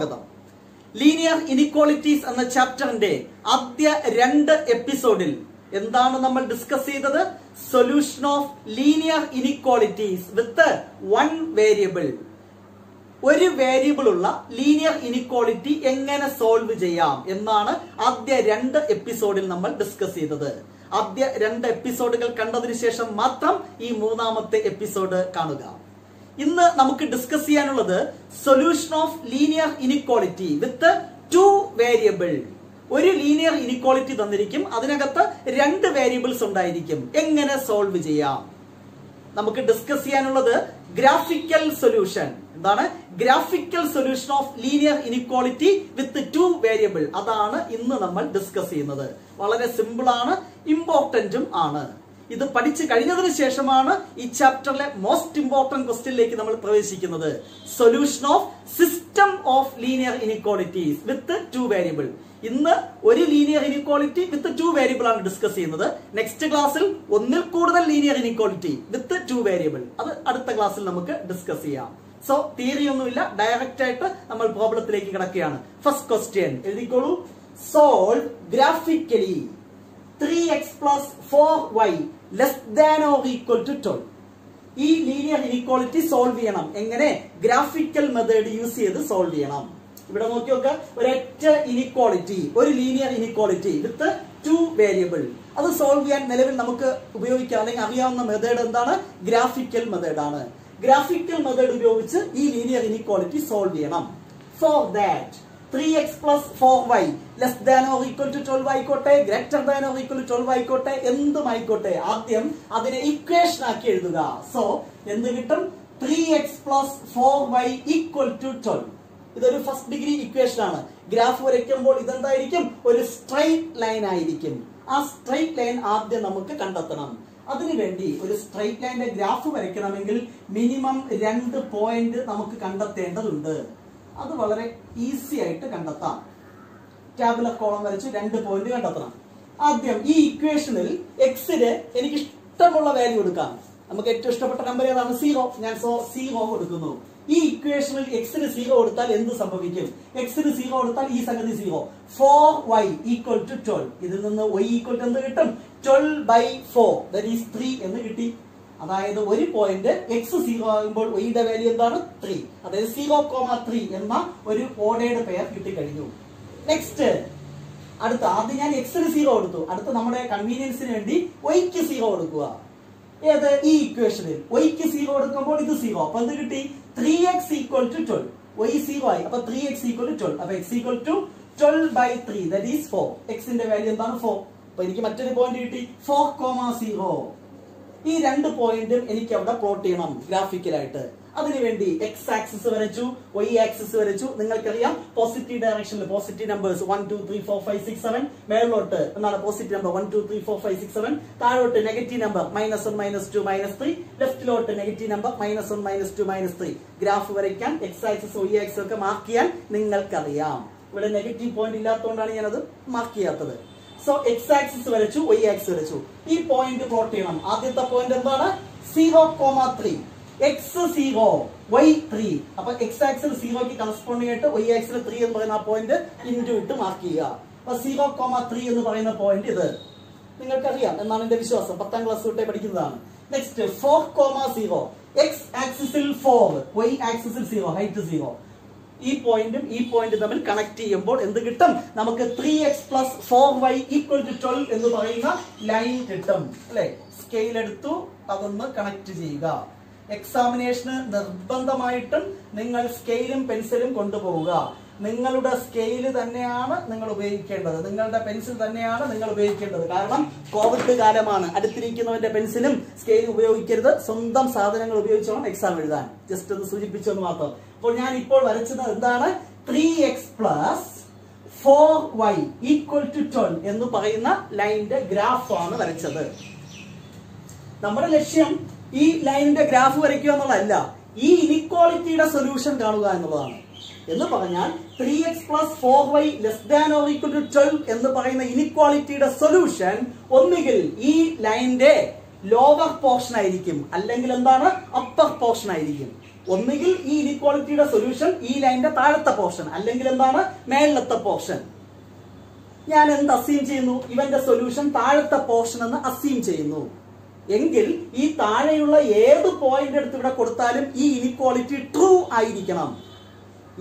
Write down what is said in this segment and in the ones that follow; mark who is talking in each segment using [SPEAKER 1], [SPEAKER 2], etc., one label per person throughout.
[SPEAKER 1] സ്വാഗതം. Linear inequalities എന്ന ചാപ്റ്ററിന്റെ ആദ്യ രണ്ട് എപ്പിസോഡിൽ എന്താണ് നമ്മൾ ഡിസ്കസ് ചെയ്തത്? Solution of linear inequalities with one variable ഒരു വേരിയബിൾ ഉള്ള ലീനിയർ ഇനിക്വാളിറ്റി എങ്ങനെ സോൾവ് ചെയ്യാം എന്നാണ് ആദ്യ രണ്ട് എപ്പിസോഡിൽ നമ്മൾ ഡിസ്കസ് ചെയ്തത്. ആദ്യ രണ്ട് എപ്പിസോഡുകൾ കണ്ടതിന് ശേഷം മാത്രം ഈ മൂന്നാമത്തെ എപ്പിസോഡ് കാണുക. ഇന്ന് നമുക്ക് ഡിസ്കസ് ചെയ്യാനുള്ളത് solution of linear inequality with two variable ഒരു ലീനിയർ ഇനിക്വാളിറ്റി തന്നിരിക്കും അതിനകത്ത് രണ്ട് വേരിയബിൾസ് ഉണ്ടായിരിക്കും. എങ്ങനെ സോൾവ് ചെയ്യാം? നമുക്ക് ഡിസ്കസ് ചെയ്യാനുള്ളത് ഗ്രാഫിക്കൽ സൊല്യൂഷൻ എന്താണ്? Graphical solution of linear inequality with two variable അതാണ് ഇന്ന് നമ്മൾ ഡിസ്കസ് ചെയ്യുന്നത്. വളരെ സിമ്പിൾ ആണ് ഇമ്പോർട്ടന്റും ആണ്. ഇത് പഠിച്ചു കഴിഞ്ഞതിന് ശേഷമാണ് ഈ ചാപ്റ്ററിലെ മോസ്റ്റ് ഇമ്പോർട്ടന്റ് ക്വസ്റ്റ്യനിലേക്ക് നമ്മൾ പ്രവേശിക്കുന്നത്. Solution of system of linear inequalities with two variable ഇന്ന് ഒരു linear inequality with two variable ആണ് ഡിസ്കസ് ചെയ്യുന്നത്. നെക്സ്റ്റ് ക്ലാസ്സിൽ ഒന്നിൽ കൂടുതൽ linear inequality with two variable അത് അടുത്ത ക്ലാസ്സിൽ നമുക്ക് ഡിസ്കസ് ചെയ്യാം. സോ തിയറി ഒന്നുമില്ല. ഡയറക്റ്റ് ആയിട്ട് നമ്മൾ പ്രോബ്ലത്തിലേക്ക് കിടക്കുകയാണ്. First question എഴുതിക്കോളൂ. Solve graphically three x plus four y less than or equal to twelve ഈ ലീനിയർ ഇനിക്വാളിറ്റി സോൾവ് ചെയ്യണം. എങ്ങനെ? ഗ്രാഫിക്കൽ മെത്തേഡ് യൂസ് ചെയ്ത് സോൾവ് ചെയ്യണം. ഇവിടെ നോക്കി നോക്കുക ഒരൊറ്റ ഇനിക്വാളിറ്റി ഒരു linear inequality with two variable അത് സോൾവ് ചെയ്യാൻ നിലവിൽ നമുക്ക് ഉപയോഗിക്കാം. അല്ലെങ്കിൽ അറിയാവുന്ന മെത്തേഡ് എന്താണ്? ഗ്രാഫിക്കൽ മെത്തേഡ് ആണ്. ഗ്രാഫിക്കൽ മെത്തേഡ് ഉപയോഗിച്ച് ഈ ലീനിയർ ഇനിക്വാളിറ്റി സോൾവ് ചെയ്യണം. For that three x plus four y less than or equal to twelve ആയിക്കോട്ടെ greater than equal to twelve ആയിക്കോട്ടെ എന്തും ആയിക്കോട്ടെ ആദ്യം അതിനെ ഇക്വേഷൻ ആക്കി എഴുതുക. സോ എന്ത് കിട്ടും? Three x plus four y equal to twelve ഇതൊരു ഫസ്റ്റ് ഡിഗ്രി ഇക്വേഷൻ ആണ്. ഗ്രാഫ് വരയ്ക്കുമ്പോൾ ഇതെന്തായിരിക്കും? ഒരു സ്ട്രൈറ്റ് ലൈൻ ആയിരിക്കും. ആ സ്ട്രൈറ്റ് ലൈൻ ആദ്യം നമുക്ക് കണ്ടെത്തണം. അതിനുവേണ്ടി ഒരു സ്ട്രൈറ്റ് ലൈന്റെ ഗ്രാഫ് വരയ്ക്കണമെങ്കിൽ മിനിമം രണ്ട് പോയിന്റ് നമുക്ക് കണ്ടെത്തേണ്ടതുണ്ട്. അത് വളരെ ഈസി ആയിട്ട് കണ്ടെത്താം. ടാബുലർ കോളം വരച്ച് രണ്ട് പോയിന്റ് കണ്ടെത്തണം. ആദ്യം ഈ ഇക്വേഷനിൽ എക്സിന് എനിക്ക് ഇഷ്ടമുള്ള വാല്യൂ കൊടുക്കാം നമുക്ക് ഏറ്റവും ഇഷ്ടപ്പെട്ട നമ്പർ ഏതാണ്? സീറോ ഞാൻ സോ സീറോ കൊടുക്കുന്നു. ഈ ഇക്വേഷനിൽ എക്സിന് സീറോ കൊടുത്താൽ എന്ത് സംഭവിക്കും? എക്സിന് സീറോ കൊടുത്താൽ ഈ സംഗതി zero four y equal to twelve ഇതിൽ നിന്ന് വൈ ഈക്വൽ ടു എന്ത് കിട്ടും? Twelve by four that is three എന്ന് കിട്ടി. അതായത് ഒരു പോയിന്റ് എക്സ് സീറോ ആകുമ്പോൾ വൈയുടെ വാല്യൂ എന്താണ്? ത്രീ അതായത് സീറോ കോമ ത്രീ എന്ന ഒരു ഓടയുടെ പെയർ കിട്ടിക്കഴിഞ്ഞു. നെക്സ്റ്റ് അടുത്ത ആദ്യം ഞാൻ എക്സിന് സീറോ കൊടുത്തു. അടുത്ത നമ്മുടെ കൺവീനിയൻസിന് വേണ്ടി വൈക്ക് സീറോ കൊടുക്കുക. ഏത്? ഈ ഇക്വേഷനിൽ വൈക്ക് സീറോ കൊടുക്കുമ്പോൾ ഇത് സീറോ അപ്പൊ എന്ത് കിട്ടി? Three x equal to twelve y zero ആയി. അപ്പൊ three x equal to twelve അപ്പൊ x equal to twelve by three that is four എക്സിന്റെ വാല്യൂ എന്താണ്? ഫോർ അപ്പൊ എനിക്ക് മറ്റൊരു പോയിന്റ് കിട്ടി. ഫോർ കോമ സീറോ ഈ രണ്ട് പോയിന്റും എനിക്ക് അവിടെ പ്ലോട്ട് ചെയ്യണം ഗ്രാഫിക്കലായിട്ട്. അതിനുവേണ്ടി എക്സ് ആക്സിസ് വരച്ചു വൈ ആക്സിസ് വരച്ചു. നിങ്ങൾക്കറിയാം പോസിറ്റീവ് ഡയറക്ഷനിൽ positive numbers one two three four five six seven മേളിലോട്ട് എന്നാണ് positive number one two three four five six seven താഴോട്ട് negative number minus one minus two minus three ലെഫ്റ്റിലോട്ട് negative number minus one minus two minus three graph വരയ്ക്കാൻ X axis Y axis ഒക്കെ mark ചെയ്യാൻ നിങ്ങൾക്കറിയാം. ഇവിടെ negative point ഇല്ലാത്തതുകൊണ്ടാണ് ഞാനത് mark ചെയ്യാത്തത്. So X axis വരച്ചു വൈ ആക്സിസ് വരച്ചു ഈ പോയിന്റ് പ്ലോട്ട് ചെയ്യണം. ആദ്യത്തെ പോയിന്റ് എന്താണ്? Zero comma three x zero y three അപ്പൊ എക്സ് ആക്സിൽ സീറോക്ക് കറസ്പോണ്ടിങ് ആയിട്ട് വൈ ആക്സിൽ ത്രീ എന്ന് പറയുന്ന ആ പോയിന്റ് ഇന്റു ഇട്ട് മാർക്ക് ചെയ്യുക. അപ്പൊ സീറോ കോമ ത്രീ എന്ന് പറയുന്ന പോയിന്റ് ഇത്. നിങ്ങൾക്കറിയാം. എന്നാണ് എന്റെ വിശ്വാസം. പത്താം ക്ലാസ് തൊട്ടേ പഠിക്കുന്നതാണ്. Next four comma zero x ആക്സിസിൽ ഫോർ വൈ ആക്സിസിൽ സീറോ ഹൈറ്റ് സീറോ ഈ പോയിന്റും ഈ പോയിന്റ് തമ്മിൽ കണക്ട് ചെയ്യുമ്പോൾ എന്ത് കിട്ടും? നമുക്ക് three x plus four y equal to twelve എന്ന് പറയുന്ന ലൈൻ കിട്ടും. അല്ലെ? സ്കെയിൽ എടുത്തു അതൊന്ന് കണക്ട് ചെയ്യുക. എക്സാമിനേഷന് നിർബന്ധമായിട്ടും നിങ്ങൾ സ്കെയിലും പെൻസിലും കൊണ്ടുപോവുക. നിങ്ങളുടെ സ്കെയിൽ തന്നെയാണ് നിങ്ങൾ ഉപയോഗിക്കേണ്ടത്. നിങ്ങളുടെ പെൻസിൽ തന്നെയാണ് നിങ്ങൾ ഉപയോഗിക്കേണ്ടത്. കാരണം കോവിഡ് കാലമാണ്. അടുത്തിരിക്കുന്നവന്റെ പെൻസിലും സ്കെയിലും ഉപയോഗിക്കരുത്. സ്വന്തം സാധനങ്ങൾ ഉപയോഗിച്ചോണം എക്സാം എഴുതാൻ. ജസ്റ്റ് ഒന്ന് സൂചിപ്പിച്ചെന്ന് മാത്രം. അപ്പോൾ ഞാൻ ഇപ്പോൾ വരച്ചത് എന്താണ്? Three x plus four y equal to twelve എന്ന് പറയുന്ന ലൈനിന്റെ ഗ്രാഫാണ് വരച്ചത്. നമ്മുടെ ലക്ഷ്യം ഈ ലൈനിന്റെ ഗ്രാഫ് വരയ്ക്കുക എന്നുള്ളതല്ല ഈ ഇനിക്വാളിറ്റിയുടെ സൊല്യൂഷൻ കാണുക എന്നുള്ളതാണ്. എന്ന് പറഞ്ഞാൽ three x plus four y less than or equal to twelve എന്ന് പറയുന്ന ഇനിക്വാളിറ്റിയുടെ സൊല്യൂഷൻ ഒന്നുകിൽ ഈ ലൈനിന്റെ ലോവർ പോർഷൻ ആയിരിക്കും അല്ലെങ്കിൽ എന്താണ്? അപ്പർ പോർഷൻ ആയിരിക്കും. ഒന്നുകിൽ ഈ ഇനിക്വാളിറ്റിയുടെ സൊല്യൂഷൻ ഈ ലൈനിന്റെ താഴത്തെ പോർഷൻ അല്ലെങ്കിൽ എന്താണ്? മേളിലത്തെ പോർഷൻ ഞാൻ എന്ത് അസ്യൂം ചെയ്യുന്നു? ഇവന്റെ സൊല്യൂഷൻ താഴത്തെ പോർഷൻ എന്ന് അസ്യൂം ചെയ്യുന്നു. എങ്കിൽ ഈ താഴെയുള്ള ഏത് പോയിന്റ് എടുത്ത് ഇവിടെ കൊടുത്താലും ഈ ഇനിക്വാളിറ്റി ട്രൂ ആയിരിക്കണം.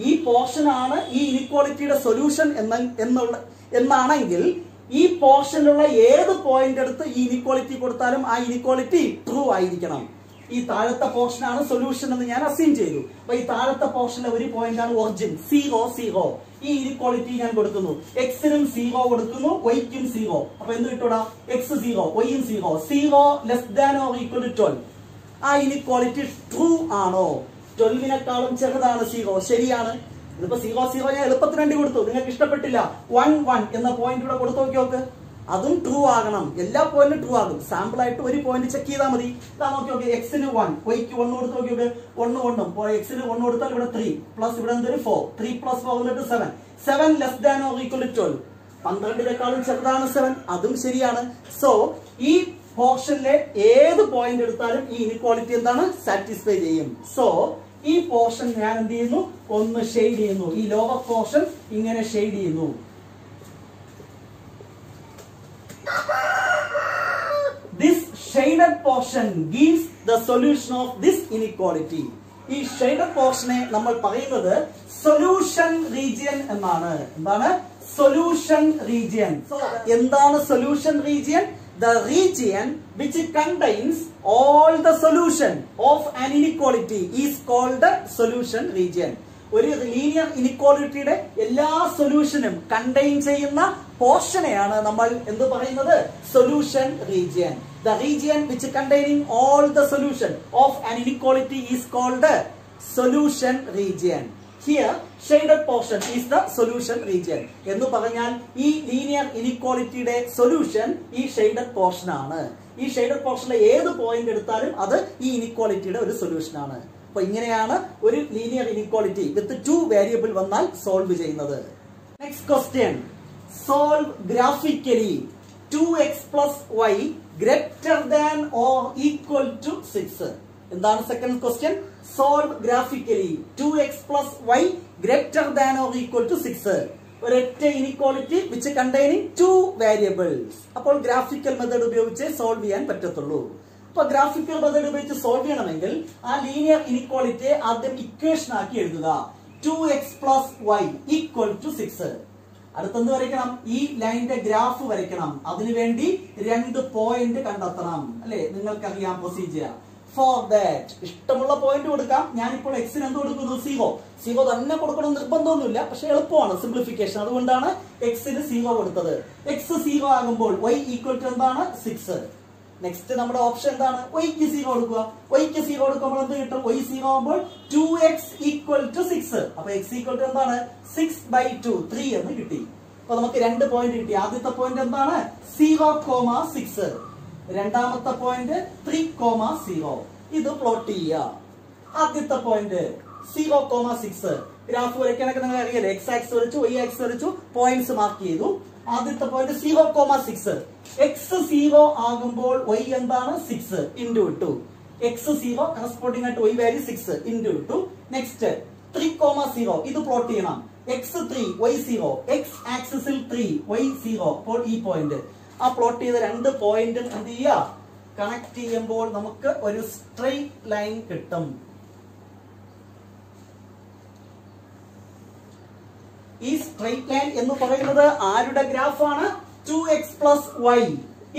[SPEAKER 1] ഈ പോർഷൻ ആണ് ഈ ഇനിക്വാളിറ്റിയുടെ സൊല്യൂഷൻ എന്ന എന്നുള്ള എന്നാണെങ്കിൽ ഈ പോർഷനിലുള്ള ഏത് പോയിന്റ് എടുത്ത് ഈ ഇനിക്വാളിറ്റി കൊടുത്താലും ആ ഇനിക്വാളിറ്റി ട്രൂ ആയിരിക്കണം. ഈ താഴത്തെ പോർഷൻ ആണ് സൊല്യൂഷൻ എന്ന് ഞാൻ അസ്യൂം ചെയ്തു. അപ്പൊ ഈ താഴത്തെ പോർഷനിലെ ഒരു പോയിന്റ് ആണ് ഒറിജിൻ സീറോ സീറോ ഈ ഇനിക്വാളിറ്റി ഞാൻ കൊടുക്കുന്നു. എക്സിനും സീറോ കൊടുക്കുന്നു വൈക്കും സീറോ അപ്പൊ എന്ത് കിട്ടൂടാ X zero വൈയും zero zero less than or equal to twelve ആ ഇനിക്വാളിറ്റി ട്രൂ ആണോ? ട്വൽവിനെക്കാളും ചെറുതാണ് സീറോ ശരിയാണ്. ഇതിപ്പോ സീറോ സീറോ ഞാൻ എളുപ്പത്തിന് വേണ്ടി കൊടുത്തു. നിങ്ങൾക്ക് ഇഷ്ടപ്പെട്ടില്ല. വൺ വൺ എന്ന പോയിന്റ് ഇവിടെ കൊടുത്തു നോക്കി നോക്ക് അതും ട്രൂ ആകണം. എല്ലാ പോയിന്റും ട്രൂ ആകും. സാമ്പിൾ ആയിട്ട് ഒരു പോയിന്റ് ചെക്ക് ചെയ്താൽ മതി. ഇതാ നോക്കി നോക്കി എക്സിന് വൺ വൈക്ക് വൺ കൊടുത്ത് നോക്കി നോക്ക് ഒന്ന് ഒന്നും എക്സിന് വൺ കൊടുത്താൽ ഇവിടെ ത്രീ പ്ലസ് ഇവിടെ എന്തൊരു ഫോർ ത്രീ പ്ലസ് ഫോർ എന്നിട്ട് seven seven less than or equal twelve പന്ത്രണ്ടിനേക്കാളും ചെറുതാണ് സെവൻ അതും ശരിയാണ്. സോ ഈ പോർഷനിലെ ഏത് പോയിന്റ് എടുത്താലും ഈ ഇനിക്വാളിറ്റി എന്താണ്? സാറ്റിസ്ഫൈ ചെയ്യും. സോ ഈ പോർഷൻ ഞാൻ എന്ത് ചെയ്യുന്നു? ഒന്ന് ഷെയ്ഡ് ചെയ്യുന്നു. ഈ ലോവർ പോർഷൻ ഇങ്ങനെ ഷെയ്ഡ് ചെയ്യുന്നു. This portion gives the solution of this inequality ഈ ഷെയ്ഡഡ് പോർഷനെ നമ്മൾ പറയുന്നത് സൊല്യൂഷൻ റീജിയൻ എന്നാണ്. എന്താണ്? സൊല്യൂഷൻ റീജിയൻ എന്താണ് solution region the region which contains all the solution of an inequality is called solution region ഒരു ലീനിയർ ഇനിക്വാളിറ്റിയുടെ എല്ലാ സൊല്യൂഷനും കണ്ടെയ്ൻ ചെയ്യുന്ന പോർഷനെയാണ് നമ്മൾ എന്ത് പറയുന്നത്? Solution region the which containing all the solution of an inequality is called called solution region here shaded portion is the solution region എന്ന് പറഞ്ഞാൽ ഈ ലീനിയർ ഇനിക്വാളിറ്റിയുടെ സൊല്യൂഷൻ ഈ ഷെയ്ഡഡ് പോർഷൻ ആണ്. ഈ ഷെയ്ഡഡ് പോർഷനിലെ ഏത് പോയിന്റ് എടുത്താലും അത് ഈ ഇനിക്വാളിറ്റിയുടെ ഒരു സൊല്യൂഷൻ ആണ്. അപ്പൊ ഇങ്ങനെയാണ് ഒരു linear inequality with two variable വന്നാൽ സോൾവ് ചെയ്യുന്നത്. Next question solve graphically two x plus y greater than or equal to six എന്താണ് second question solve graphically two x plus y greater than or equal to six ഒരൊറ്റ inequality which containing two variables അപ്പോൾ graphical method ഉപയോഗിച്ച് solve ചെയ്യാൻ പറ്റത്തുള്ളൂ. അപ്പൊ graphical method ഉപയോഗിച്ച് solve ചെയ്യണമെങ്കിൽ ആ ലീനിയർ ഇനിക്വാളിറ്റിയെ ആദ്യം ഇക്വേഷൻ ആക്കി എഴുതുക. Two x plus y equal to six അടുത്തെന്ത് വരയ്ക്കണം? ഈ ലൈനിന്റെ ഗ്രാഫ് വരയ്ക്കണം. അതിനുവേണ്ടി രണ്ട് പോയിന്റ് കണ്ടെത്തണം. അല്ലെ? നിങ്ങൾക്കറിയാം പ്രൊസീജിയർ ഫോർ ദാറ്റ് ഇഷ്ടമുള്ള പോയിന്റ് കൊടുക്കാം. ഞാനിപ്പോൾ എക്സിന് എന്ത് കൊടുക്കുന്നു? സീറോ സീറോ തന്നെ കൊടുക്കണം നിർബന്ധമൊന്നുമില്ല. പക്ഷെ എളുപ്പമാണ്. സിംപ്ലിഫിക്കേഷൻ അതുകൊണ്ടാണ് എക്സിന് സീറോ കൊടുത്തത്. എക്സ് സീറോ ആകുമ്പോൾ വൈ ഈക്വൽ ടു എന്താണ്? സിക്സ് നെക്സ്റ്റ് നമ്മുടെ ഓപ്ഷൻ എന്താണ്? വൈക്ക് സീറോ കൊടുക്കുക വൈക്ക് സീറോ കൊടുക്കുമ്പോൾ എന്ത് കിട്ടും? വൈ സീറോ ആകുമ്പോൾ two x equal to six അപ്പൊ എക്സ് ഈക്വൽ ടു എന്താണ്? സിക്സ് ബൈ ടു ത്രീ എന്ന് കിട്ടി. അപ്പൊ നമുക്ക് രണ്ട് പോയിന്റ് കിട്ടി. ആദ്യത്തെ പോയിന്റ് എന്താണ്? സീറോ കോമ സിക്സ് രണ്ടാമത്തെ പോയിന്റ് ത്രീ കോമ സീറോ ഇത് പ്ലോട്ട് ചെയ്യുക. ആദ്യത്തെ point zero comma six graph വരയ്ക്കാനൊക്കെ നിങ്ങൾ അറിയാലോ എക്സ് ആക്സ് വരച്ചു വൈ ആക്സ് വരച്ചു പോയിന്റ്സ് മാർക്ക് ചെയ്തു. ആദ്യത്തെ point zero comma six x zero ആകുമ്പോൾ വൈ എന്താണ്? സിക്സ് ഇന്റു ഇട്ടു എക്സ് സീറോ കറസ്പോണ്ടിങ് ആയിട്ട് വൈ വാല്യൂ സിക്സ് ഇന്റു ഇട്ടു നെക്സ്റ്റ് ത്രീ കോമ സീറോ ഇത് പ്ലോട്ട് ചെയ്യണം. X three y zero x ആക്സിസിൽ ത്രീ വൈ സീറോ അപ്പോൾ ഈ പോയിന്റ് ആ പ്ലോട്ട് ചെയ്ത രണ്ട് പോയിന്റും എന്ത് ചെയ്യുക? കണക്ട് ചെയ്യുമ്പോൾ നമുക്ക് ഒരു സ്ട്രെയിറ്റ് ലൈൻ കിട്ടും. ഈ സ്ട്രെയിറ്റ് ലൈൻ എന്ന് പറയുന്നത് ആരുടെ ഗ്രാഫാണ്? Two x plus y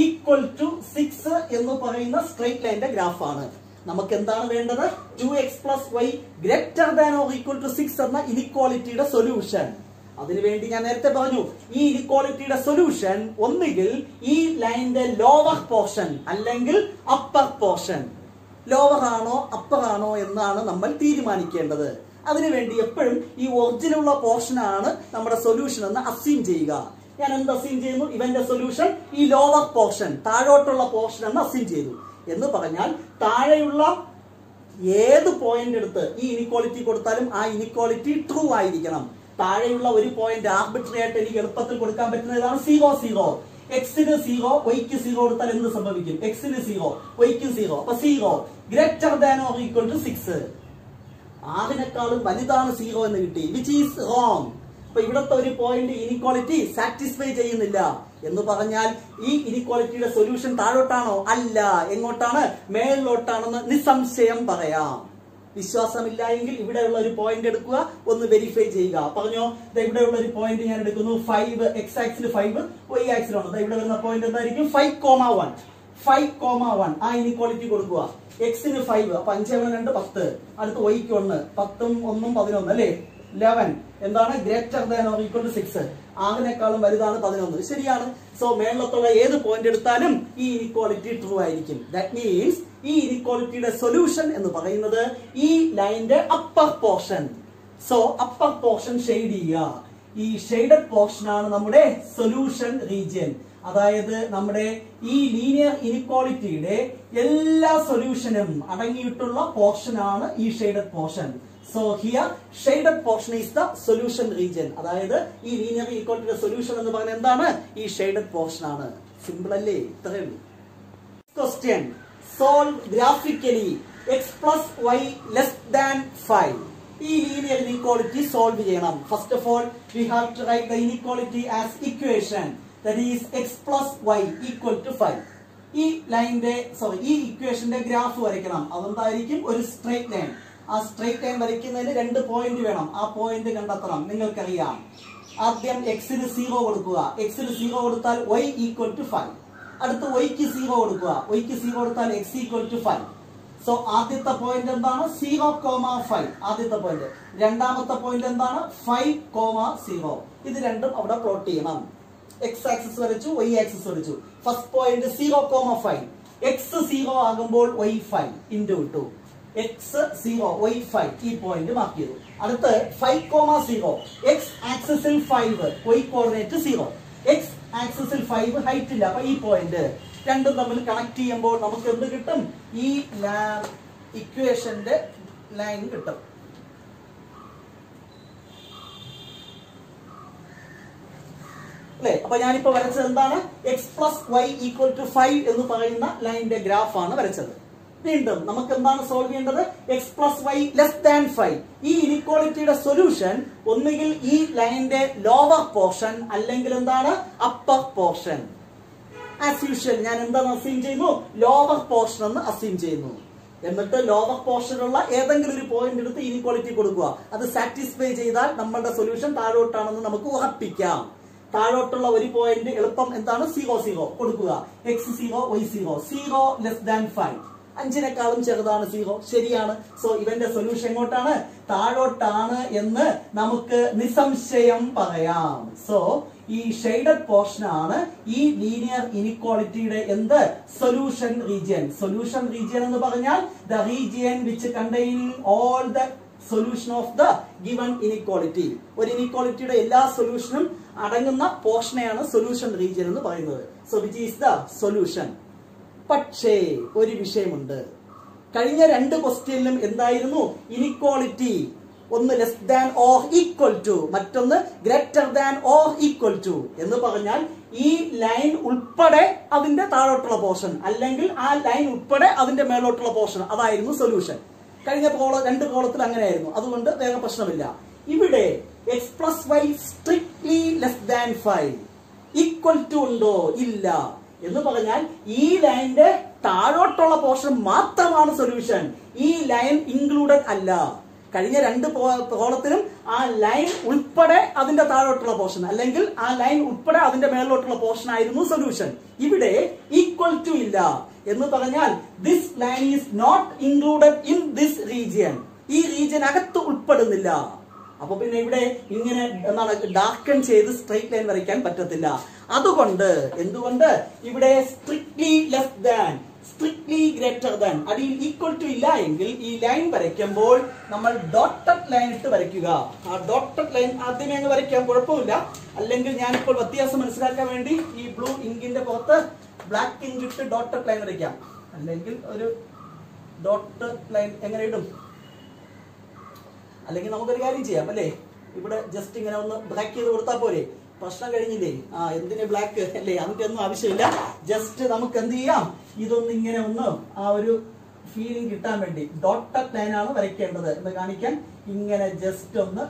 [SPEAKER 1] equal to six എന്ന് പറയുന്ന സ്ട്രെയിറ്റ് ലൈന്റെ ഗ്രാഫാണ്. നമുക്ക് എന്താണ് വേണ്ടത്? Two x plus y greater than or equal to six എന്ന ഇനിക്വാളിറ്റിയുടെ സൊല്യൂഷൻ അതിനുവേണ്ടി ഞാൻ നേരത്തെ പറഞ്ഞു ഈ ഇനിക്വാളിറ്റിയുടെ സൊല്യൂഷൻ ഒന്നുകിൽ ഈ ലൈനിന്റെ ലോവർ പോർഷൻ അല്ലെങ്കിൽ അപ്പർ പോർഷൻ ലോവർ ആണോ അപ്പർ ആണോ എന്നാണ് നമ്മൾ തീരുമാനിക്കേണ്ടത്. അതിനുവേണ്ടി എപ്പോഴും ഈ ഒറിജിനുള്ള ആണ് നമ്മുടെ സൊല്യൂഷൻ എന്ന് അസ്യൂം ചെയ്യുക. ഞാൻ എന്ത് അസ്യൂം ചെയ്യുന്നു? ഇവന്റെ സൊല്യൂഷൻ ഈ ലോവർ പോർഷൻ താഴോട്ടുള്ള പോർഷൻ എന്ന് അസ്യൂം ചെയ്തു എന്ന് പറഞ്ഞാൽ താഴെയുള്ള ഏത് പോയിന്റ് എടുത്ത് ഈ ഇനിക്വാളിറ്റി കൊടുത്താലും ആ ഇനിക്വാളിറ്റി ട്രൂ ആയിരിക്കണം. താഴെയുള്ള ഒരു പോയിന്റ് ആർബിട്രറി ആയിട്ട് എനിക്ക് എളുപ്പത്തിൽ കൊടുക്കാൻ പറ്റുന്ന ഇതാണ് സീറോ സീറോ എക്സിന് സീറോ വൈക്ക് സീറോ കൊടുത്താൽ എന്ത് സംഭവിക്കും? എക്സിന് സീറോ വൈക്ക് സീറോ അപ്പൊ zero greater than or equal to six ആറിനേക്കാളും വലുതാണ് സീറോ എന്ന് കിട്ടി വിച്ച് ഈസ് റോങ് അപ്പൊ ഇവിടുത്തെ ഒരു പോയിന്റ് ഇനിക്വാളിറ്റി സാറ്റിസ്ഫൈ ചെയ്യുന്നില്ല. എന്ന് പറഞ്ഞാൽ ഈ ഇനിക്വാളിറ്റിയുടെ സൊല്യൂഷൻ താഴോട്ടാണോ? അല്ല. എങ്ങോട്ടാണ്? മേളിലോട്ടാണെന്ന് നിസ്സംശയം പറയാം. വിശ്വാസമില്ല എങ്കിൽ ഇവിടെയുള്ള ഒരു പോയിന്റ് എടുക്കുക ഒന്ന് വെരിഫൈ ചെയ്യുക. പറഞ്ഞോ ഇവിടെയുള്ള ഒരു പോയിന്റ് ഞാൻ എടുക്കുന്നു ഫൈവ് എക്സ് ആക്സിൽ ഫൈവ് വൈ ആക്സിലാണ് ഇവിടെ വരുന്ന പോയിന്റ് എന്തായിരിക്കും? Five comma one five comma one ആ ഇനിക്വാളിറ്റി കൊടുക്കുക. എക്സിന് ഫൈവ് അപ്പൊ അഞ്ച് ഒന്ന് രണ്ട് പത്ത്. അടുത്ത് വൈക്ക് ഒന്ന് പത്തും ഒന്നും പതിനൊന്ന് അല്ലേ? ലെവൻ എന്താണ്? Greater than or equal to six ആറിനേക്കാളും വലുതാണ് പതിനൊന്ന്. ശരിയാണ്. സോ മേളത്തുള്ള ഏത് പോയിന്റ് എടുത്താലും ഈ ഇനിക്വാളിറ്റി ട്രൂ ആയിരിക്കും. ദാറ്റ് മീൻസ് ഈ ഇനിക്വാളിറ്റിയുടെ സൊല്യൂഷൻ എന്ന് പറയുന്നത് ഈ ലൈന്റെ upper portion so upper portion shade ചെയ്യുക. ഈ ഷെയ്ഡഡ് പോർഷനാണ് നമ്മുടെ സൊല്യൂഷൻ റീജിയൻ. അതായത് നമ്മുടെ ഈ ലീനിയർ ഇനിക്വാളിറ്റിയുടെ എല്ലാ സൊല്യൂഷനും അടങ്ങിയിട്ടുള്ള പോർഷനാണ് ഈ shaded portion. So here shaded portion is the solution region അതായത് ഈ ലീനിയർ ഇനിക്വാളിറ്റിയുടെ സൊല്യൂഷൻ എന്ന് പറയുന്നത് എന്താണ്? ഈ ഷെയ്ഡഡ് പോർഷൻ ആണ് സിമ്പിൾ അല്ലേ? ഇത്രയേ ഉള്ളൂ. Question solve graphically x plus y less than five ഈ ലീനിയർ ഇനിക്വാളിറ്റി സോൾവ് ചെയ്യണം. First of all we have to write the inequality as equation that is x plus y equal to five ഈ ലൈനിന്റെ sorry ഈ ഇക്വേഷന്റെ graph വരയ്ക്കണം. അതെന്തായിരിക്കും? ഒരു straight line ആ സ്ട്രൈറ്റ് ലൈൻ വരയ്ക്കുന്നതിന് രണ്ട് പോയിന്റ് വേണം. ആ പോയിന്റ് കണ്ടെത്തണം. നിങ്ങൾക്കറിയാം. ആദ്യം എക്സിന് സീറോ കൊടുക്കുക. എക്സിന് സീറോ കൊടുത്താൽ വൈ ഈക്വൽ ടു ഫൈവ് അടുത്ത് വൈക്ക് സീറോ കൊടുക്കുക. വൈക്ക് സീറോ കൊടുത്താൽ x equal to five so ആദ്യത്തെ പോയിന്റ് എന്താണ്? സീറോ കോമ ഫൈവ് ആദ്യത്തെ പോയിന്റ് രണ്ടാമത്തെ പോയിന്റ് എന്താണ്? ഫൈവ് കോമ സീറോ ഇത് രണ്ടും അവിടെ പ്ലോട്ട് ചെയ്യണം. എക്സ് ആക്സിസ് വരച്ചു വൈ ആക്സിസ് വരച്ചു. First point zero comma five x zero ആകുമ്പോൾ വൈ ഫൈവ് ഇൻഡു ഇട്ടു എക്സ് സീറോ വൈ ഫൈവ് ഈ പോയിന്റ് മാർക്ക് ചെയ്തു. അടുത്ത് ഫൈവ് കോമ സീറോ എക്സ് ആക്സിസിൽ five y coordinate zero x ആക്സിസിൽ ഫൈവ് ഹൈറ്റ് ഇല്ല. അപ്പൊ ഈ പോയിന്റ് രണ്ടും തമ്മിൽ കണക്ട് ചെയ്യുമ്പോൾ നമുക്ക് എന്ത് കിട്ടും? ഈ ഇക്വേഷന്റെ ലൈൻ കിട്ടും. അല്ലെ? അപ്പൊ ഞാനിപ്പോ വരച്ചത് എന്താണ്? X plus y equal to five എന്ന് പറയുന്ന ലൈനിന്റെ ഗ്രാഫ് ആണ് വരച്ചത്. വീണ്ടും നമുക്ക് എന്താണ് സോൾവ് ചെയ്യേണ്ടത്? X plus y less than five ഈ ഇനിക്വാളിറ്റിയുടെ സൊല്യൂഷൻ ഒന്നുകിൽ ഈ ലൈനിന്റെ ലോവർ പോർഷൻ അല്ലെങ്കിൽ എന്താണ്? അപ്പർ പോർഷൻ ആസ് യൂഷ്വൽ ഞാൻ എന്താണ് അസ്യൂം ചെയ്യുന്നു? ലോവർ പോർഷൻ എന്ന് അസ്യൂം ചെയ്യുന്നു. എന്നിട്ട് ലോവർ പോർഷനുള്ള ഏതെങ്കിലും ഒരു പോയിന്റ് എടുത്ത് ഇനിക്വാളിറ്റി കൊടുക്കുക. അത് സാറ്റിസ്ഫൈ ചെയ്താൽ നമ്മളുടെ സൊല്യൂഷൻ താഴോട്ടാണെന്ന് നമുക്ക് ഉറപ്പിക്കാം. താഴോട്ടുള്ള ഒരു പോയിന്റ് എളുപ്പം എന്താണ്? സീറോ സീറോ കൊടുക്കുക. X zero y zero zero less than five അഞ്ചിനേക്കാളും ചെറുതാണ് സീറോ ശരിയാണ്. സോ ഇവന്റെ സൊല്യൂഷൻ എങ്ങോട്ടാണ്? താഴോട്ടാണ് എന്ന് നമുക്ക് നിസംശയം പറയാം. സോ ഈ ഷെയ്ഡഡ് പോർഷൻ ആണ് ഈ ലീനിയർ ഇനിക്വാളിറ്റിയുടെ എന്ത്? സൊല്യൂഷൻ റീജിയൻ സൊല്യൂഷൻ റീജിയൻ എന്ന് പറഞ്ഞാൽ the region which containing all the solution of the given inequality ഒരു ഇനിക്വാളിറ്റിയുടെ എല്ലാ സൊല്യൂഷനും അടങ്ങുന്ന പോർഷനെയാണ് സൊല്യൂഷൻ റീജിയൻ എന്ന് പറയുന്നത്. So which is the solution പക്ഷേ ഒരു വിഷയമുണ്ട്. കഴിഞ്ഞ രണ്ട് ക്വസ്റ്റ്യനിലും എന്തായിരുന്നു? ഇനിക്വാളിറ്റി ഒന്ന് less than or equal to മറ്റൊന്ന് greater than or equal to എന്ന് പറഞ്ഞാൽ ഈ ലൈൻ ഉൾപ്പെടെ അതിന്റെ താഴോട്ടുള്ള പോർഷൻ അല്ലെങ്കിൽ ആ ലൈൻ ഉൾപ്പെടെ അതിന്റെ മേലോട്ടുള്ള പോർഷൻ അതായിരുന്നു സൊല്യൂഷൻ കഴിഞ്ഞ കോള രണ്ട് കോളത്തിൽ അങ്ങനെയായിരുന്നു. അതുകൊണ്ട് വേറെ പ്രശ്നമില്ല. ഇവിടെ x plus y strictly less than five equal to ഉണ്ടോ? ഇല്ല. എന്ന് പറഞ്ഞാൽ ഈ ലൈനിന്റെ താഴോട്ടുള്ള പോർഷൻ മാത്രമാണ് സൊല്യൂഷൻ ഈ ലൈൻ ഇൻക്ലൂഡഡ് അല്ല. കഴിഞ്ഞ രണ്ട് കോളത്തിലും ആ ലൈൻ ഉൾപ്പെടെ അതിന്റെ താഴോട്ടുള്ള പോർഷൻ അല്ലെങ്കിൽ ആ ലൈൻ ഉൾപ്പെടെ അതിന്റെ മേളിലോട്ടുള്ള പോർഷൻ ആയിരുന്നു സൊല്യൂഷൻ ഇവിടെ ഈക്വൽ ടു ഇല്ല. എന്ന് പറഞ്ഞാൽ this line is not included in this region ഈ റീജിയൻ അകത്ത് ഉൾപ്പെടുന്നില്ല. അപ്പൊ പിന്നെ ഇവിടെ ഇങ്ങനെ എന്താണ് ഡാർക്കൺ ചെയ്ത് സ്ട്രൈറ്റ് ലൈൻ വരയ്ക്കാൻ പറ്റത്തില്ല. അതുകൊണ്ട് എന്തുകൊണ്ട്? ഇവിടെ strictly less than strictly greater than അടിയിൽ ഈക്വൽ ടു ഇല്ല എങ്കിൽ ഈ ലൈൻ വരയ്ക്കുമ്പോൾ നമ്മൾ ഡോട്ടഡ് ലൈൻ ഇട്ട് വരയ്ക്കുക. ആ ഡോട്ടഡ് ലൈൻ ആദ്യമേ അങ്ങ് വരയ്ക്കാൻ കുഴപ്പമില്ല. അല്ലെങ്കിൽ ഞാനിപ്പോൾ വ്യത്യാസം മനസ്സിലാക്കാൻ വേണ്ടി ഈ ബ്ലൂ ഇങ്കിന്റെ പുറത്ത് ബ്ലാക്ക് ഇങ്ക് ഇട്ട് ഡോട്ടഡ് ലൈൻ വരയ്ക്കാം. അല്ലെങ്കിൽ ഒരു ഡോട്ട് ലൈൻ എങ്ങനെ ഇടും? അല്ലെങ്കിൽ നമുക്കൊരു കാര്യം ചെയ്യാം അല്ലേ? ഇവിടെ ജസ്റ്റ് ഇങ്ങനെ ഒന്ന് ബ്ലാക്ക് ചെയ്ത് കൊടുത്താൽ പോരെ. പ്രശ്നം കഴിഞ്ഞില്ലേ? ആ എന്തിനെ ബ്ലാക്ക് അല്ലേ ഒന്നും ആവശ്യമില്ല. ജസ്റ്റ് നമുക്ക് എന്ത് ചെയ്യാം? ഇതൊന്ന് ഇങ്ങനെ ഒന്ന് ആ ഒരു ഫീലിംഗ് കിട്ടാൻ വേണ്ടി ഡോട്ടഡ് ആണ് വരയ്ക്കേണ്ടത് എന്ന് കാണിക്കാൻ ഇങ്ങനെ ജസ്റ്റ് ഒന്ന്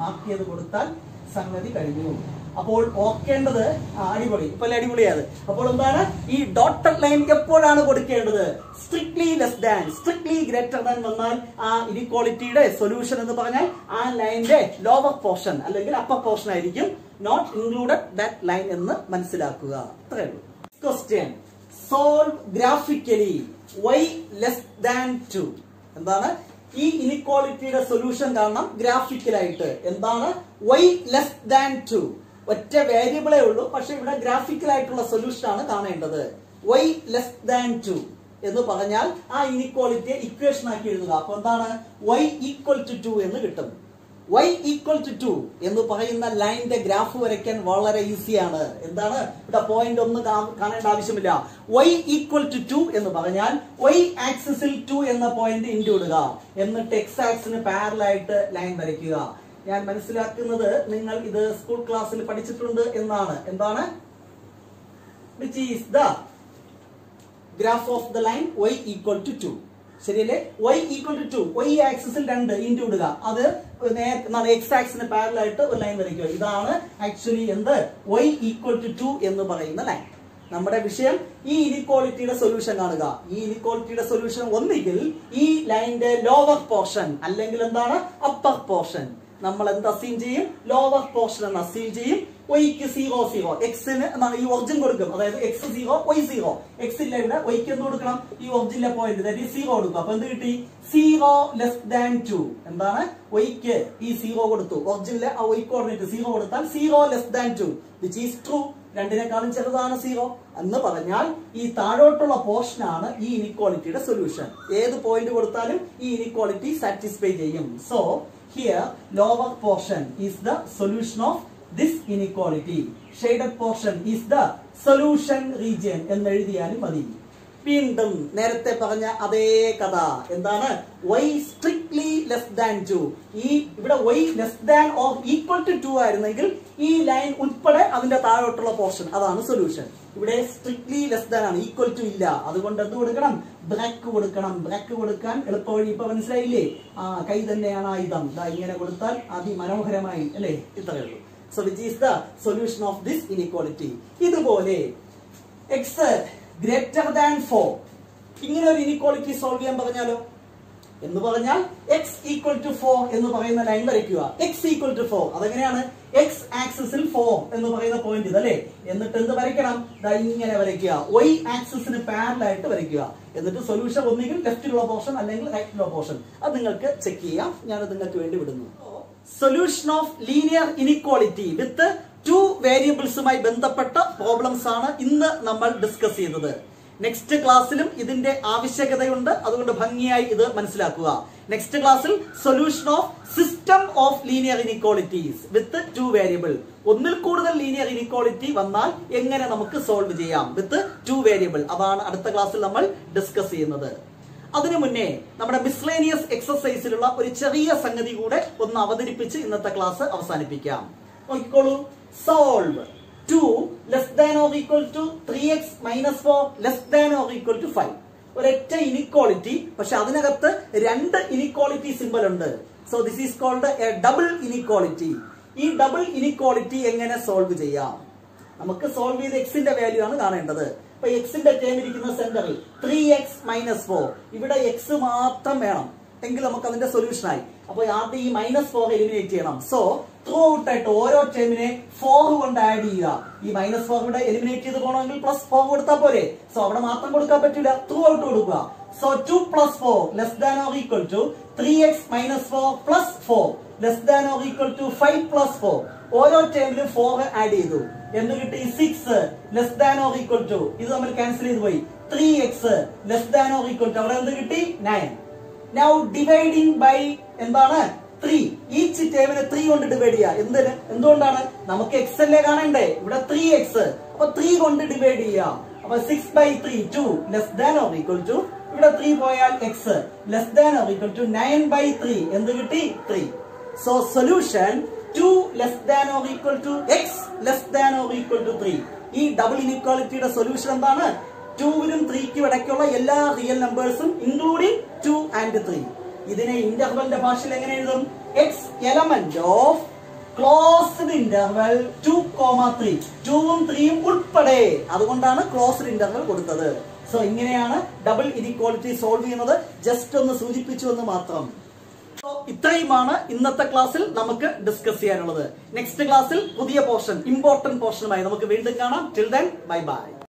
[SPEAKER 1] മാർക്ക് ചെയ്ത് കൊടുത്താൽ സംഗതി കഴിഞ്ഞു. അപ്പോൾ ഓക്കേണ്ടത് അടിപൊളി. ഇപ്പൊ അടിപൊളിയാണ് അപ്പോൾ എന്താണ്? ഈ ഡോട്ടഡ് ലൈൻ എപ്പോഴാണ് കൊടുക്കേണ്ടത്? Strictly less than strictly greater than വന്നാൽ ആ ഇനിക്വാളിറ്റിയുടെ സൊല്യൂഷൻ എന്ന് പറഞ്ഞാൽ ആ ലൈനിന്റെ ലോവർ പോർഷൻ അല്ലെങ്കിൽ അപ്പർ പോർഷൻ ആയിരിക്കും. നോട്ട് ഇൻക്ലൂഡഡ് ദാറ്റ് ലൈൻ എന്ന് മനസ്സിലാക്കുക. അത്രേ ഉള്ളൂ. Question solve graphically y less than two എന്താണ്? ഈ ഇനിക്വാളിറ്റിയുടെ സൊല്യൂഷൻ കാണണം ഗ്രാഫിക്കലായിട്ട് എന്താണ്? വൈ ലെസ് ദാൻ ടു ഒറ്റ വേരിയബിളേ ഉള്ളൂ. പക്ഷെ ഇവിടെ ഗ്രാഫിക്കൽ ആയിട്ടുള്ള സൊല്യൂഷൻ ആണ് കാണേണ്ടത്. വൈ ലെസ് ദാൻ ടു എന്ന് പറഞ്ഞാൽ ആ ഇനിക്വാളിറ്റിയെ ഇക്വേഷൻ ആക്കി എഴുതുക. അപ്പൊ എന്താണ്? വൈ ഈക്വൽ ടു ടു എന്ന് കിട്ടും. വൈ ഈക്വൽ ടു ടു എന്ന് പറയുന്ന ലൈനിന്റെ ഗ്രാഫ് വരയ്ക്കാൻ വളരെ ഈസിയാണ് എന്താണ്? ഇവിടെ പോയിന്റ് ഒന്ന് കാണേണ്ട ആവശ്യമില്ല. വൈ ഈക്വൽ ടു ടു എന്ന് പറഞ്ഞാൽ വൈ ആക്സിസിൽ ടു എന്ന പോയിന്റ് ഇന്റു ഇടുക. എന്നിട്ട് എക്സ് ആക്സിന് പാരലായിട്ട് ലൈൻ വരയ്ക്കുക. ഞാൻ മനസ്സിലാക്കുന്നത് നിങ്ങൾ ഇത് സ്കൂൾ ക്ലാസ്സിൽ പഠിച്ചിട്ടുണ്ട് എന്നാണ്. എന്താണ്? Which is the graph of the line y equal to two ശരിയല്ലേ? y equal to two y ആക്സിസിൽ രണ്ട് ഇന്റു ഇടുക. അത് എക്സ് ആക്സിന് പാരലായിട്ട് ഒരു ലൈൻ വരയ്ക്കുക. ഇതാണ് ആക്ച്വലി എന്ത്? y ഈക്വൽ ടു ടു എന്ന് പറയുന്ന ലൈൻ നമ്മുടെ വിഷയം ഈ ഇനിക്വാളിറ്റിയുടെ സൊല്യൂഷൻ കാണുക. ഈ ഇനിക്വാളിറ്റിയുടെ സൊല്യൂഷൻ ഒന്നുകിൽ ഈ ലൈനിന്റെ ലോവർ പോർഷൻ അല്ലെങ്കിൽ എന്താണ്? അപ്പർ പോർഷൻ നമ്മൾ എന്ത് അസീം ചെയ്യും? ലോവർ പോർഷൻ എന്ന് അസീം ചെയ്യും. വൈക്ക് സീറോ സീറോ എക്സിന് എന്താണ്? ഈ ഒറിജിൻ കൊടുക്കും. അതായത് x zero y zero x ഇല്ല ഇവിടെ വൈക്ക് എന്ത് കൊടുക്കണം? ഈ ഒറിജിനിലെ പോയിന്റ് അതായത് സീറോ കൊടുക്കും. അപ്പൊ എന്ത് കിട്ടി? സീറോ ലെസ് ദാൻ ടു എന്താണ്? വൈക്ക് ഈ സീറോ കൊടുത്തു. ഒറിജിനിലെ ആ വൈ കോർഡിനേറ്റ് സീറോ കൊടുത്താൽ zero less than two which is true രണ്ടിനേക്കാളും ചെറുതാണ് സീറോ എന്ന് പറഞ്ഞാൽ ഈ താഴോട്ടുള്ള പോർഷൻ ആണ് ഈ ഇനിക്വാളിറ്റിയുടെ സൊല്യൂഷൻ ഏത് പോയിന്റ് കൊടുത്താലും ഈ ഇനിക്വാളിറ്റി സാറ്റിസ്ഫൈ ചെയ്യും. So here lower portion is the solution of this inequality. Shaded portion is the solution region എന്ന് എഴുതിയാലും മതി. വീണ്ടും നേരത്തെ പറഞ്ഞ അതേ കഥ. എന്താണ്? Y strict less than two ഈ ഇവിടെ y less than or equal to two ആയിരുന്നെങ്കിൽ ഈ ലൈൻ ഉൾപ്പെടെ അതിന്റെ താഴോട്ടുള്ള പോർഷൻ അതാണ് സൊല്യൂഷൻ ഇവിടെ സ്ട്രിക്ട്ലി ലെസ് ദാൻ ആണ് ഈക്വൽ ടു ഇല്ല. അതുകൊണ്ട് എന്ത് കൊടുക്കണം? ബ്രാക്ക് കൊടുക്കണം. ബ്രാക്ക് കൊടുക്കാൻ എളുപ്പവഴി ഇപ്പൊ മനസ്സിലായില്ലേ? ആ കൈ തന്നെയാണ് ആയുധം. ഇങ്ങനെ കൊടുത്താൽ അതിമനോഹരമായി അല്ലേ? ഇത്രയേ ഉള്ളൂ. So which is the solution of this inequality ഇതുപോലെ എക്സ് ഗ്രേറ്റർ ദാൻ ഫോർ ഇങ്ങനെ ഒരു ഇനിക്വാളിറ്റി സോൾവ് ചെയ്യാൻ പറഞ്ഞാലോ? എന്ന് പറഞ്ഞാൽ എക്സ് ഈക്വൽ ടു ഫോർ എന്ന് പറയുന്ന ലൈൻ വരയ്ക്കുക. എക്സ് ഈക്വൽ ടു ഫോർ അതെങ്ങനെയാണ്? എക്സ് ആക്സിസിൽ ഫോർ എന്ന് പറയുന്ന പോയിന്റ് ഇതല്ലേ എന്നിട്ട് എന്ത് വരയ്ക്കണം? ഇങ്ങനെ വരയ്ക്കുക. വൈ ആക്സിസിന് പാരലായിട്ട് വരയ്ക്കുക. എന്നിട്ട് സൊല്യൂഷൻ ഒന്നുകിൽ ലെഫ്റ്റിലുള്ള പോർഷൻ അല്ലെങ്കിൽ റൈറ്റിലുള്ള പോർഷൻ അത് നിങ്ങൾക്ക് ചെക്ക് ചെയ്യാം. ഞാനത് നിങ്ങൾക്ക് വേണ്ടി വിടുന്നു. Solution of linear inequality with two വേരിയബിൾസുമായി ബന്ധപ്പെട്ട പ്രോബ്ലംസ് ആണ് ഇന്ന് നമ്മൾ ഡിസ്കസ് ചെയ്തത്. നെക്സ്റ്റ് ക്ലാസ്സിലും ഇതിന്റെ ആവശ്യകതയുണ്ട്. അതുകൊണ്ട് ഭംഗിയായി ഇത് മനസ്സിലാക്കുക. നെക്സ്റ്റ് ക്ലാസ്സിൽ solution of system of linear inequalities with two variable ഒന്നിൽ കൂടുതൽ ലീനിയർ ഇനിക്വാളിറ്റി വന്നാൽ എങ്ങനെ നമുക്ക് സോൾവ് ചെയ്യാം? വിത്ത് ടു വേരിയബിൾ അതാണ് അടുത്ത ക്ലാസ്സിൽ നമ്മൾ ഡിസ്കസ് ചെയ്യുന്നത്. അതിനു മുന്നേ നമ്മുടെ മിസ്ലേനിയസ് എക്സസൈസിലുള്ള ഒരു ചെറിയ സംഗതി കൂടെ ഒന്ന് അവതരിപ്പിച്ച് ഇന്നത്തെ ക്ലാസ് അവസാനിപ്പിക്കാം. നോക്കിക്കോളൂ. Solve two less than or equal to three x minus four less than or equal to five ഒരൊറ്റ ഇനിക്വാളിറ്റി പക്ഷെ അതിനകത്ത് രണ്ട് ഇനിക്വാളിറ്റി സിമ്പൽ ഉണ്ട്. So this is called a double inequality ഈ ഡബിൾ ഇനിക്വാളിറ്റി എങ്ങനെ സോൾവ് ചെയ്യാം? നമുക്ക് സോൾവ് ചെയ്ത് എക്സിന്റെ വാല്യൂ ആണ് കാണേണ്ടത്. അപ്പൊ എക്സിന്റെ ടേം ഇരിക്കുന്ന സെന്ററിൽ ത്രീ എക്സ് മൈനസ് ഫോർ ഇവിടെ എക്സ് മാത്രം വേണം. എങ്കിൽ നമുക്ക് അതിന്റെ സൊല്യൂഷൻ ആയി. അപ്പൊ ആദ്യം ഈ മൈനസ് ഫോർ എലിമിനേറ്റ് ചെയ്യണം. സോ ത്രൂ ഔട്ട് ആയിട്ട് ഓരോ ടേമിനെ ഫോർ കൊണ്ട് ആഡ് ചെയ്യുക. ഈ മൈനസ് ഫോർ ഇവിടെ എലിമിനേറ്റ് ചെയ്ത് പോകണമെങ്കിൽ പ്ലസ് ഫോർ കൊടുത്താൽ പോലെ സോ അവിടെ മാത്രം കൊടുക്കാൻ പറ്റില്ല. ത്രൂ ഔട്ട് കൊടുക്കുക. So two plus four less than or equal to three x minus four plus four less than or equal to five plus four ഓരോ ടേമിലും ഫോർ ആഡ് ചെയ്തു. എന്ന് കിട്ടി six less than or equal to ഇത് നമ്മൾ cancel ചെയ്ത് പോയി. Three x less than or equal to അവിടെ എന്ത് കിട്ടി? നയൻ നൗ ഡിവൈഡിങ് ബൈ എന്താണ്? ത്രീ ഈ ചിറ്റേവിനെ ത്രീ കൊണ്ട് ഡിവൈഡ് ചെയ്യുക എന്തിന്? എന്തുകൊണ്ടാണ്? നമുക്ക് എക്സ് അല്ലേ കാണണ്ടേ? ഇവിടെ ത്രീ എക്സ് അപ്പൊ ത്രീ കൊണ്ട് ഡിവൈഡ് ചെയ്യാം. അപ്പൊ six by three two less than or equal to ഇവിടെ ത്രീ പോയാൽ x less than or equal to nine by three എന്ത് കിട്ടി? Three so solution two less than or equal to x less than or equal to three ഈ double ഇനിക്വാളിറ്റിയുടെ solution എന്താണ്? ടൂവിനും ത്രീക്കും ഇടയ്ക്കുള്ള എല്ലാ റിയൽ നമ്പേഴ്സും ഇൻക്ലൂഡിംഗ് ടു ആൻഡ് ത്രീ ഇതിനെ ഇന്റർവെലിന്റെ ഭാഷയിൽ എങ്ങനെ എഴുതും? X element of closed interval two comma three ടൂവും ത്രീയും ഉൾപ്പെടെ. അതുകൊണ്ടാണ് ക്ലോസ്ഡ് ഇന്റർവെൽ കൊടുത്തത്. സോ ഇങ്ങനെയാണ് ഡബിൾ ഇനിക്വാളിറ്റി സോൾവ് ചെയ്യുന്നത്. ജസ്റ്റ് ഒന്ന് സൂചിപ്പിച്ചു എന്ന് മാത്രം. ഇത്രയുമാണ് ഇന്നത്തെ ക്ലാസ്സിൽ നമുക്ക് ഡിസ്കസ് ചെയ്യാനുള്ളത്. നെക്സ്റ്റ് ക്ലാസ്സിൽ പുതിയ പോർഷൻ ഇമ്പോർട്ടന്റ് പോർഷനുമായി നമുക്ക് വീണ്ടും കാണാം. Till then bye bye